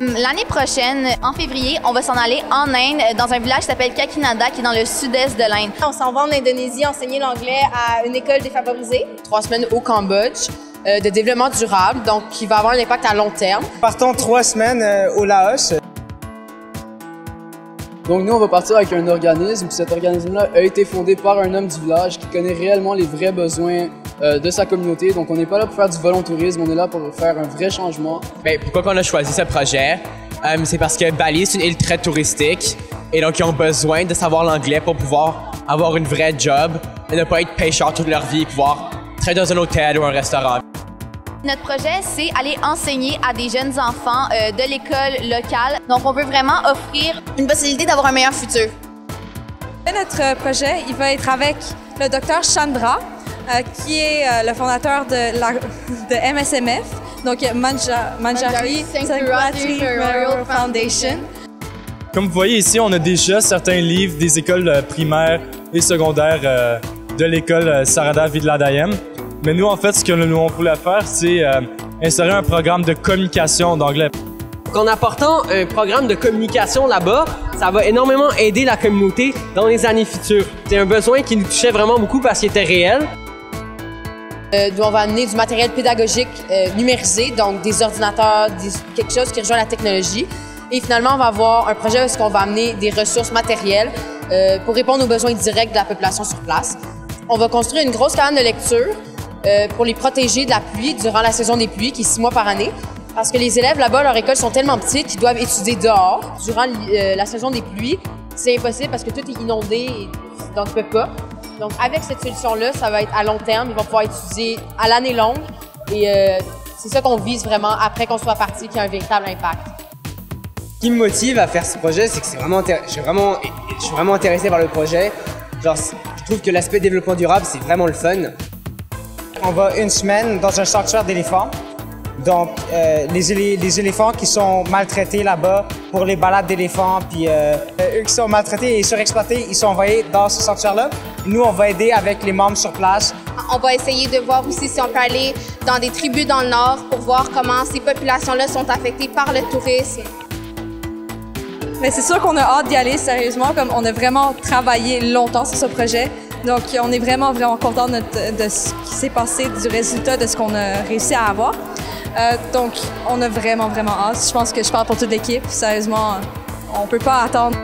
L'année prochaine, en février, on va s'en aller en Inde, dans un village qui s'appelle Kakinada, qui est dans le sud-est de l'Inde. On s'en va en Indonésie enseigner l'anglais à une école défavorisée. Trois semaines au Cambodge euh, de développement durable, donc qui va avoir un impact à long terme. Partons trois semaines euh, au Laos. Donc nous, on va partir avec un organisme. Cet organisme-là a été fondé par un homme du village qui connaît réellement les vrais besoins euh, de sa communauté. Donc on n'est pas là pour faire du volontourisme, on est là pour faire un vrai changement. Ben, pourquoi qu'on a choisi ce projet? Euh, c'est parce que Bali, c'est une île très touristique et donc ils ont besoin de savoir l'anglais pour pouvoir avoir une vraie job et ne pas être pêcheurs toute leur vie et pouvoir travailler dans un hôtel ou un restaurant. Notre projet, c'est aller enseigner à des jeunes enfants euh, de l'école locale. Donc, on veut vraiment offrir une possibilité d'avoir un meilleur futur. Notre projet, il va être avec le docteur Chandra, euh, qui est euh, le fondateur de, la, de MSMF, donc Manja, Manjari Sankranti Memorial Foundation. Comme vous voyez ici, on a déjà certains livres des écoles primaires et secondaires de l'école Sarada Vidladayem. Mais nous, en fait, ce que nous on voulait faire, c'est euh, instaurer un programme de communication d'anglais. En apportant un programme de communication là-bas, ça va énormément aider la communauté dans les années futures. C'est un besoin qui nous touchait vraiment beaucoup parce qu'il était réel. Euh, on va amener du matériel pédagogique euh, numérisé, donc des ordinateurs, quelque chose qui rejoint la technologie. Et finalement, on va avoir un projet où on va amener des ressources matérielles euh, pour répondre aux besoins directs de la population sur place. On va construire une grosse cabane de lecture euh, pour les protéger de la pluie durant la saison des pluies, qui est six mois par année. Parce que les élèves là-bas, leur école sont tellement petites qu'ils doivent étudier dehors durant la saison des pluies. C'est impossible parce que tout est inondé, donc ils peuvent pas. Donc avec cette solution-là, ça va être à long terme. Ils vont pouvoir étudier à l'année longue. Et euh, c'est ça qu'on vise vraiment après qu'on soit parti, qui a un véritable impact. Ce qui me motive à faire ce projet, c'est que c'est vraiment, je suis vraiment, je suis vraiment intéressé par le projet. Genre, je trouve que l'aspect développement durable, c'est vraiment le fun. On va une semaine dans un sanctuaire d'éléphants. Donc, euh, les, les, éléphants qui sont maltraités là-bas pour les balades d'éléphants, puis euh, eux qui sont maltraités et surexploités, ils sont envoyés dans ce sanctuaire-là. Nous, on va aider avec les membres sur place. On va essayer de voir aussi si on peut aller dans des tribus dans le nord pour voir comment ces populations-là sont affectées par le tourisme. Mais c'est sûr qu'on a hâte d'y aller sérieusement, comme on a vraiment travaillé longtemps sur ce projet. Donc, on est vraiment, vraiment content de, ce qui s'est passé, du résultat de ce qu'on a réussi à avoir. Euh, donc, on a vraiment, vraiment hâte. Je pense que je parle pour toute l'équipe. Sérieusement, on peut pas attendre.